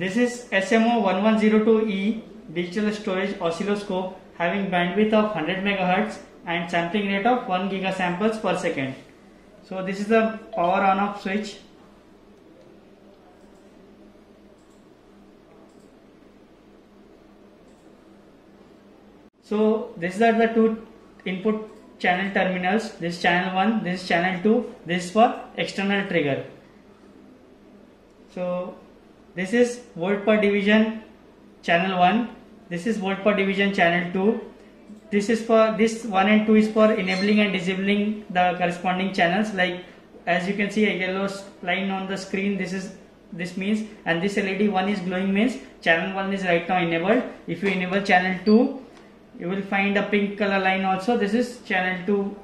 This is SMO1102E digital storage oscilloscope having bandwidth of 100 MHz and sampling rate of 1 gigasamples per second. So this is the power on off switch. So these are the two input channel terminals. This channel 1, this channel 2, this is for external trigger. So this is volt per division channel 1, this is volt per division channel 2. This is for this 1 and 2 is for enabling and disabling the corresponding channels. Like as you can see a yellow line on the screen this is this means and this LED 1 is glowing means channel 1 is right now enabled. If you enable channel 2 you will find a pink color line also. This is channel 2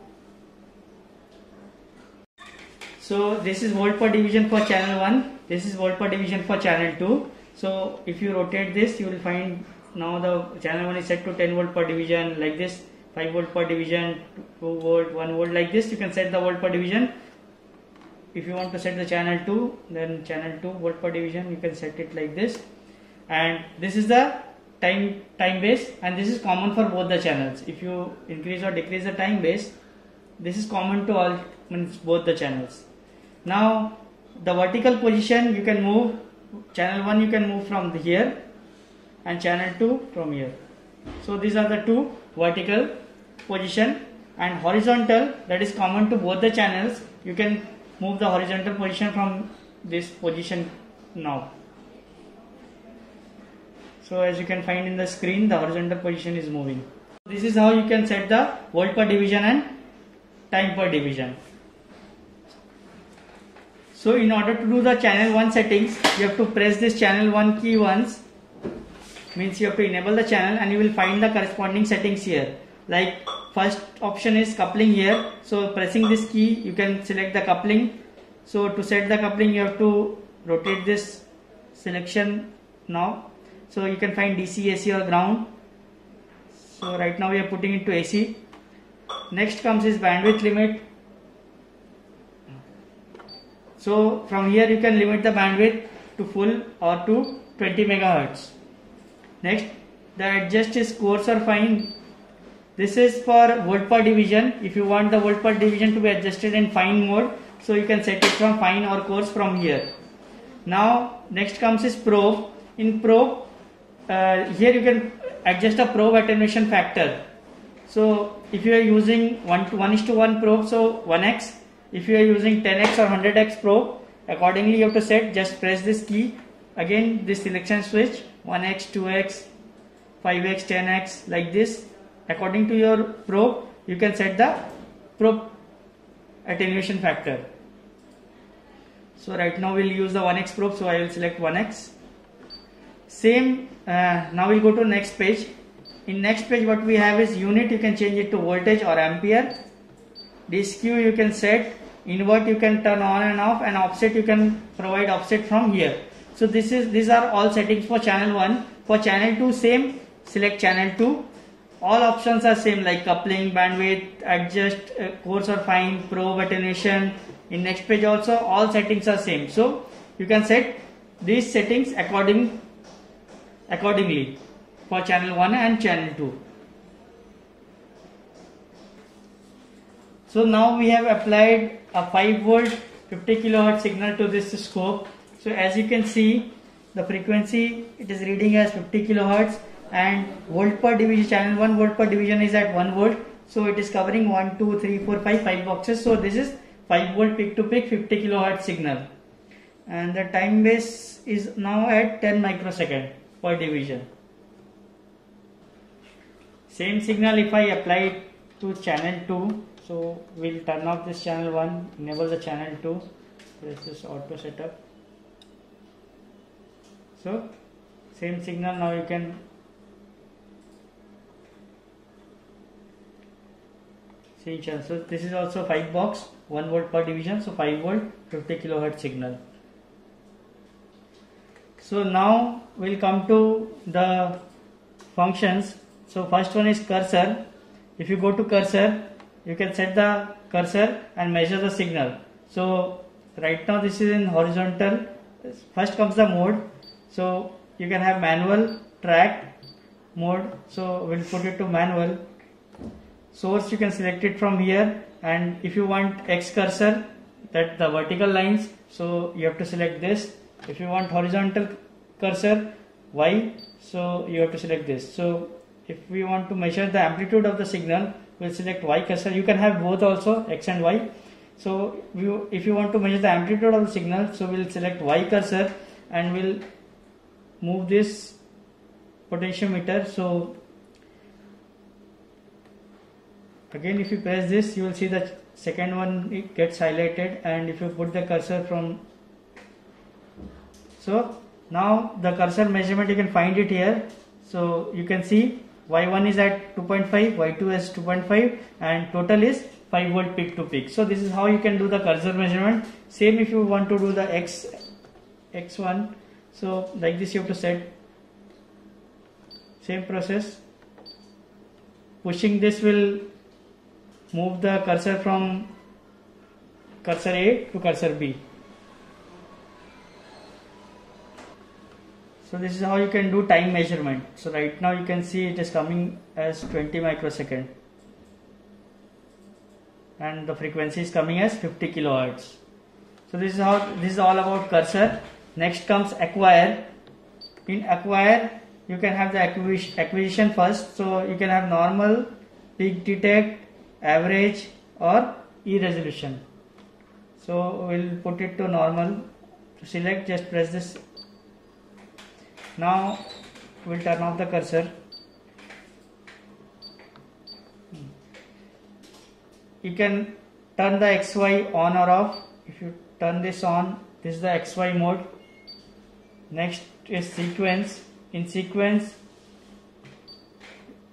so this is volt per division for channel 1 this is volt per division for channel 2 so if you rotate this you will find now the channel 1 is set to 10 volt per division like this 5 volt per division 2 volt 1 volt like this. You can set the volt per division. If you want to set the channel 2 then channel 2 volt per division you can set it like this. And this is the time time base and this is common for both the channels. If you increase or decrease the time base this is common to all means both the channels. Now the vertical position you can move channel 1 you can move from here and channel 2 from here so these are the two vertical position and horizontal that is common to both the channels you can move the horizontal position from this position now so as you can find in the screen, the horizontal position is moving. This is how you can set the volt per division and time per division. So in order to do the channel 1 settings, you have to press this channel 1 key once. Means you have to enable the channel and you will find the corresponding settings here. Like first option is coupling here. So pressing this key, you can select the coupling. So to set the coupling, you have to rotate this selection knob so you can find DC, AC or ground. So right now we are putting it to AC. Next comes is bandwidth limit. So from here you can limit the bandwidth to full or to 20 megahertz. Next the adjust is coarse or fine. This is for volt per division. If you want the volt per division to be adjusted in fine mode, so you can set it from fine or coarse from here. Now next comes is probe. In probe uh, here you can adjust a probe attenuation factor. So if you are using 1 to 1 is to 1 probe, so 1x. If you are using 10x or 100x probe, accordingly you have to set, just press this key. Again this selection switch 1x, 2x, 5x, 10x like this. According to your probe, you can set the probe attenuation factor. So right now we'll use the 1x probe, so I will select 1x same uh, now we'll go to next page in next page what we have is unit you can change it to voltage or ampere deskew you can set invert you can turn on and off and offset you can provide offset from here. So this is these are all settings for channel 1 for channel 2 same. Select channel 2 all options are same like coupling bandwidth adjust uh, coarse or fine probe attenuation in next page also all settings are same. So you can set these settings according accordingly for channel 1 and channel 2. So now we have applied a 5 volt 50 kilohertz signal to this scope. So as you can see the frequency it is reading as 50 kilohertz and volt per division channel 1 volt per division is at 1 volt. So it is covering 1, 2, 3, 4, 5, 5 boxes. So this is 5 volt peak to peak 50 kilohertz signal and the time base is now at 10 microsecond per division. Same signal if I apply to channel 2. So we'll turn off this channel 1, enable the channel 2, press this auto setup. So same signal now you can see channel. So this is also 5 box, 1 volt per division, so 5 volt 50 kilohertz signal. So now we'll come to the functions. So first one is cursor. If you go to cursor, you can set the cursor and measure the signal. So right now this is in horizontal. First comes the mode. so you can have manual track mode so we'll put it to manual source you can select it from here and if you want X cursor that the vertical lines so you have to select this if you want horizontal cursor Y so you have to select this so if we want to measure the amplitude of the signal we'll select Y cursor. You can have both also X and Y. So you, if you want to measure the amplitude of the signal so we'll select Y cursor and we'll move this potentiometer. So again if you press this you will see the second one it gets highlighted. And if you put the cursor from so now the cursor measurement you can find it here. So you can see y1 is at 2.5 y2 is 2.5 and total is 5 volt peak to peak. So this is how you can do the cursor measurement. Same if you want to do the x x1 so like this you have to set. Same process. Pushing this will move the cursor from cursor A to cursor B so this is how you can do time measurement. So right now you can see it is coming as 20 microsecond. And the frequency is coming as 50 kilohertz. So this is how this is all about cursor. Next comes acquire. In acquire you can have the acquisition first. So you can have normal peak detect average or e resolution so we'll put it to normal. To select just press this now we'll turn off the cursor. You can turn the XY on or off. If you turn this on this is the XY mode. Next is sequence. In sequence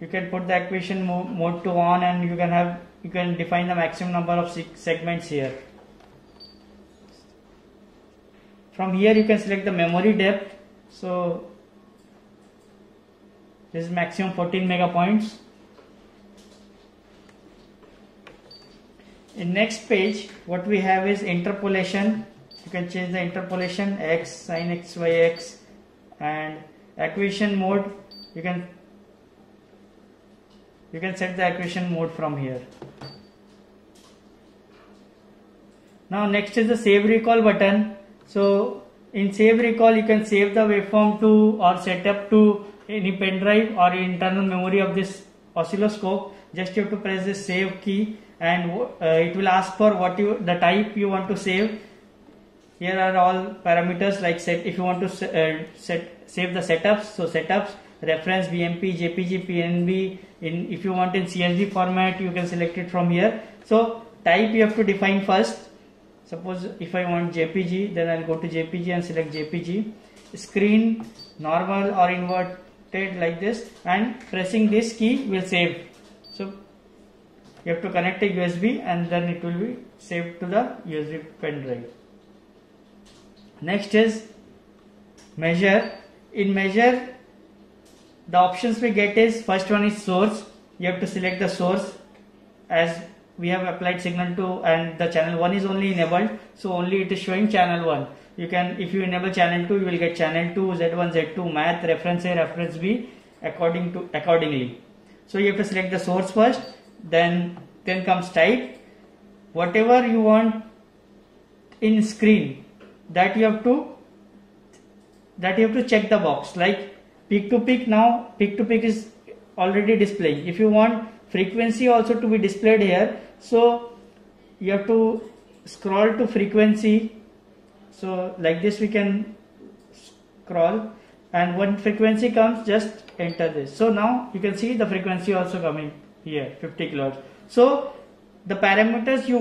you can put the equation mode to on and you can have you can define the maximum number of segments here. From here you can select the memory depth. So this is maximum 14 mega points in next page what we have is interpolation. You can change the interpolation x sin x y x and acquisition mode. You can you can set the acquisition mode from here. Now next is the save recall button. So in save recall you can save the waveform to or set up to any pen drive or internal memory of this oscilloscope. Just you have to press the save key and uh, it will ask for what you the type you want to save. Here are all parameters like set if you want to uh, set save the setups. So setups reference bmp jpg png in if you want in csv format you can select it from here. So type you have to define first suppose if i want jpg then i'll go to jpg and select jpg screen normal or inverted like this and pressing this key will save so you have to connect a USB and then it will be saved to the USB pen drive. Next is measure. In measure, the options we get is first one is source. You have to select the source as we have applied signal to and the channel 1 is only enabled so only it is showing channel 1 you can if you enable channel 2 you will get channel 2 z1 z2 math reference a reference b according to accordingly. So you have to select the source first then then comes type. Whatever you want in screen that you have to that you have to check the box. Like peak to peak now peak to peak is already displaying. If you want frequency also to be displayed here. So you have to scroll to frequency. So like this we can scroll. And when frequency comes just enter this. So now you can see the frequency also coming here 50 kilohertz. So the parameters you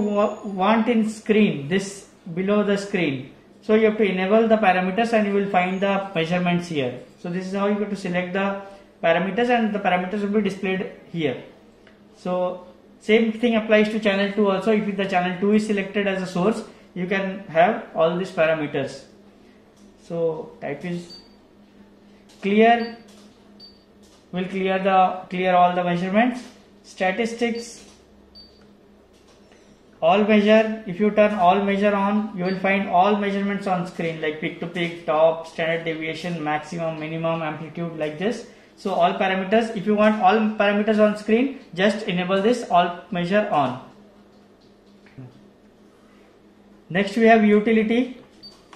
want in screen this below the screen. So you have to enable the parameters and you will find the measurements here. So this is how you have to select the parameters and the parameters will be displayed here so same thing applies to channel 2 also. If the channel 2 is selected as a source you can have all these parameters. So type is clear. Will clear the clear all the measurements. Statistics. All measure. If you turn all measure on you will find all measurements on screen like peak to peak top standard deviation maximum minimum amplitude like this so all parameters if you want all parameters on screen just enable this all measure on. Next we have utility.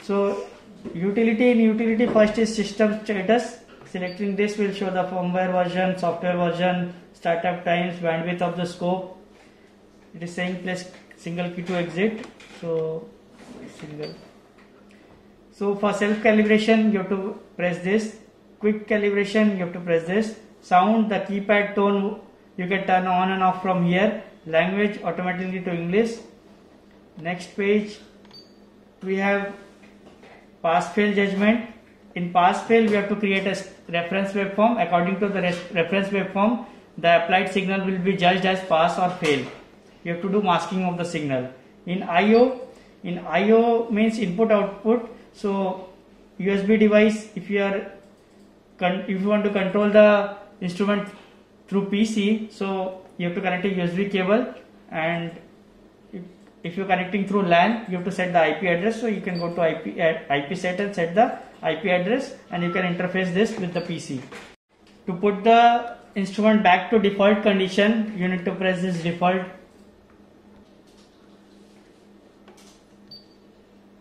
So utility in utility first is system status. Selecting this will show the firmware version software version startup times bandwidth of the scope. It is saying place single key to exit. So single. So for self calibration you have to press this quick calibration you have to press this. Sound the keypad tone you can turn on and off from here. Language automatically to english. Next page. We have pass fail judgment. In pass fail we have to create a reference waveform. According to the reference waveform the applied signal will be judged as pass or fail. You have to do masking of the signal. In IO in IO means input output. So USB device if you are if you want to control the instrument through PC so you have to connect a USB cable and if, you're connecting through LAN you have to set the IP address. So you can go to IP, uh, IP set and set the IP address and you can interface this with the PC to put the instrument back to default condition you need to press this default.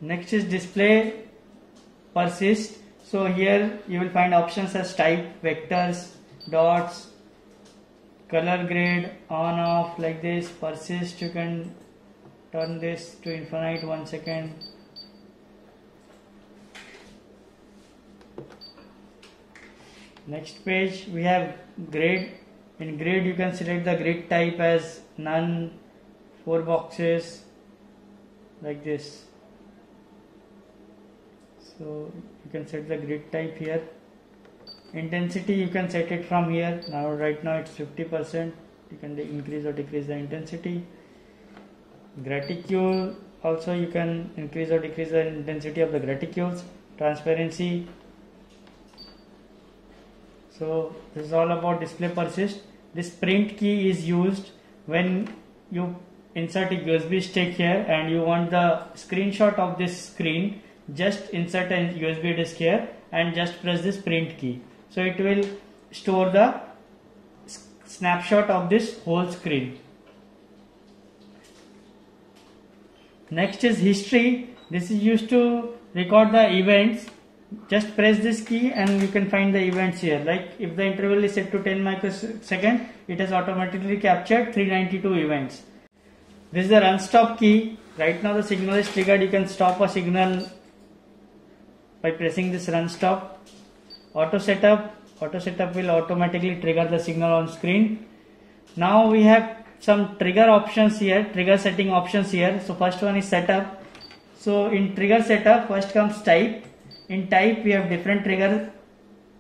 Next is display persist so here you will find options as type vectors dots color grade on off like this persist you can turn this to infinite one second. Next page we have grade in grade you can select the grid type as none four boxes like this so you can set the grid type here. Intensity you can set it from here. Now right now it's 50 percent. You can increase or decrease the intensity. Graticule also you can increase or decrease the intensity of the graticules. Transparency. So this is all about display persist. This print key is used when you insert a USB stick here and you want the screenshot of this screen just insert a USB disk here and just press this print key. So it will store the snapshot of this whole screen. Next is history. This is used to record the events. Just press this key and you can find the events here. Like if the interval is set to 10 microsecond, it has automatically captured 392 events. This is the run stop key. Right now the signal is triggered. You can stop a signal by pressing this run stop. Auto setup. Auto setup will automatically trigger the signal on screen. Now we have some trigger options here trigger setting options here. So first one is setup. So in trigger setup first comes type. In type we have different trigger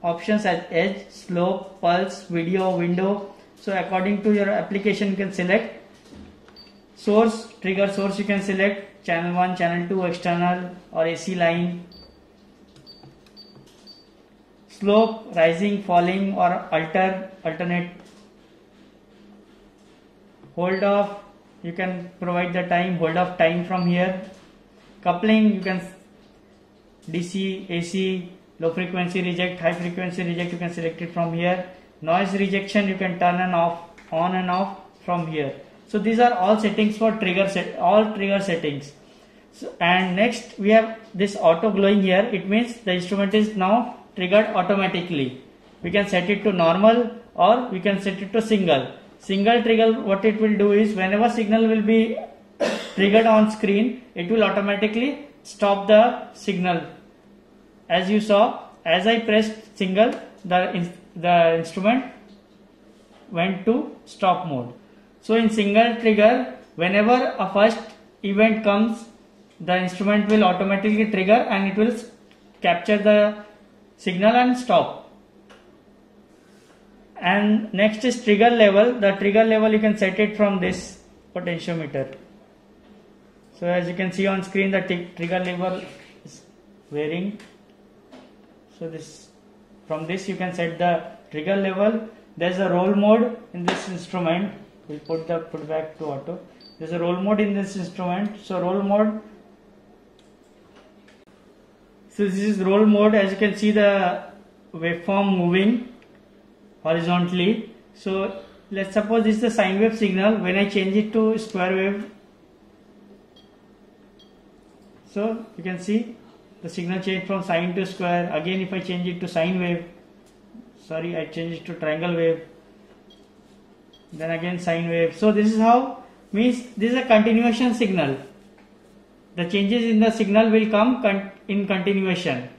options as edge slope pulse video window. So according to your application you can select. Source trigger source you can select. Channel 1 channel 2 external or AC line slope rising falling or alter alternate. Hold off. You can provide the time hold off time from here. Coupling you can DC AC low frequency reject high frequency reject you can select it from here. Noise rejection you can turn and off on and off from here. So these are all settings for trigger set all trigger settings. So, and next we have this auto glowing here. It means the instrument is now triggered automatically. We can set it to normal or we can set it to single. Single trigger what it will do is whenever signal will be triggered on screen it will automatically stop the signal. As you saw as I pressed single the, the instrument went to stop mode. So in single trigger whenever a first event comes the instrument will automatically trigger and it will capture the signal and stop. And next is trigger level. The trigger level you can set it from this potentiometer. So as you can see on screen the trigger level is varying. So this from this you can set the trigger level. There's a roll mode in this instrument. We'll put the put back to auto. There's a roll mode in this instrument. So roll mode so this is roll mode. As you can see the waveform moving horizontally. So let's suppose this is the sine wave signal. When I change it to square wave so you can see the signal change from sine to square. Again if I change it to sine wave sorry I change it to triangle wave then again sine wave. So this is how means this is a continuation signal. The changes in the signal will come in continuation.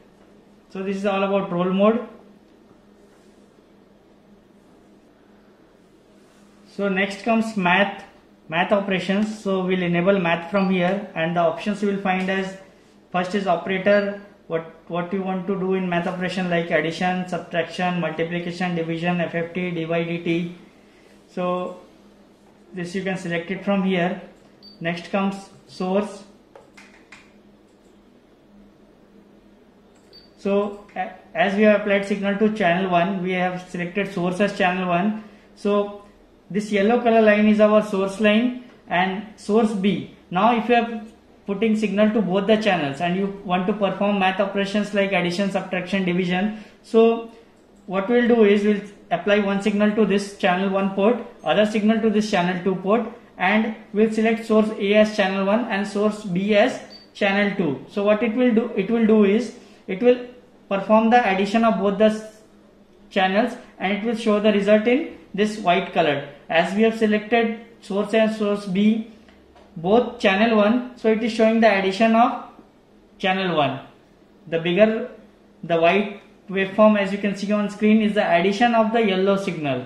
So this is all about roll mode. So next comes math math operations. So we'll enable math from here and the options you will find as first is operator. What what you want to do in math operation like addition subtraction multiplication division fft dt so this you can select it from here. Next comes source so as we have applied signal to channel 1 we have selected source as channel 1 so this yellow color line is our source line and source B. Now if you are putting signal to both the channels and you want to perform math operations like addition subtraction division so what we'll do is we'll apply one signal to this channel 1 port other signal to this channel 2 port and we'll select source A as channel 1 and source B as channel 2 so what it will do it will do is it will perform the addition of both the channels and it will show the result in this white color. As we have selected source and source B both channel 1 so it is showing the addition of channel 1 the bigger the white waveform as you can see on screen is the addition of the yellow signal.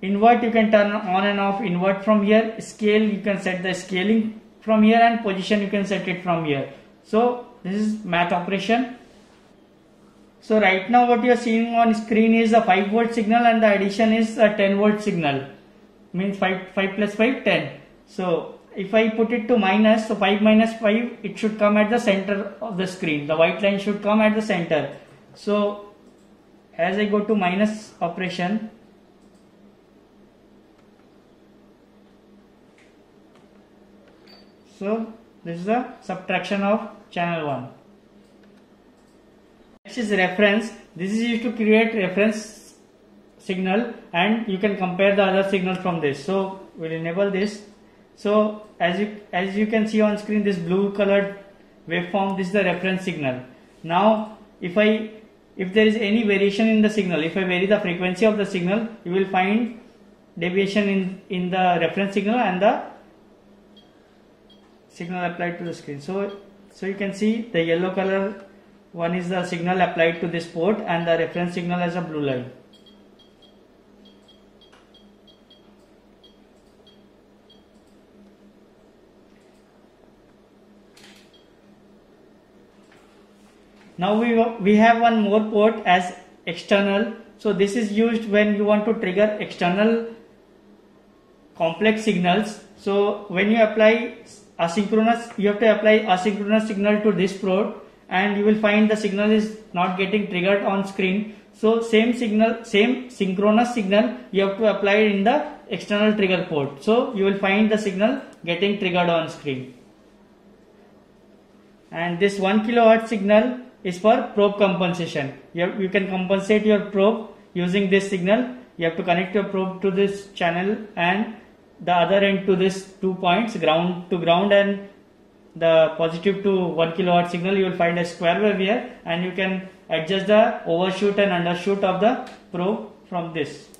Invert you can turn on and off invert from here scale you can set the scaling from here and position you can set it from here. So this is math operation so right now what you are seeing on screen is a 5 volt signal and the addition is a 10 volt signal means 5 5 plus 5 10 so if I put it to minus, so 5 minus 5, it should come at the center of the screen. The white line should come at the center. So as I go to minus operation, so this is the subtraction of channel 1. Next is reference. This is used to create reference signal and you can compare the other signals from this. So we'll enable this so as you as you can see on screen this blue colored waveform this is the reference signal. Now if I if there is any variation in the signal if I vary the frequency of the signal you will find deviation in in the reference signal and the signal applied to the screen. So so you can see the yellow color one is the signal applied to this port and the reference signal as a blue line. Now we, we have one more port as external. So this is used when you want to trigger external complex signals. So when you apply asynchronous, you have to apply asynchronous signal to this port and you will find the signal is not getting triggered on screen. So same signal, same synchronous signal you have to apply in the external trigger port. So you will find the signal getting triggered on screen. And this 1 kilohertz signal is for probe compensation. You, have, you can compensate your probe using this signal. You have to connect your probe to this channel and the other end to this two points ground to ground and the positive to 1 kilowatt signal you will find a square wave here and you can adjust the overshoot and undershoot of the probe from this.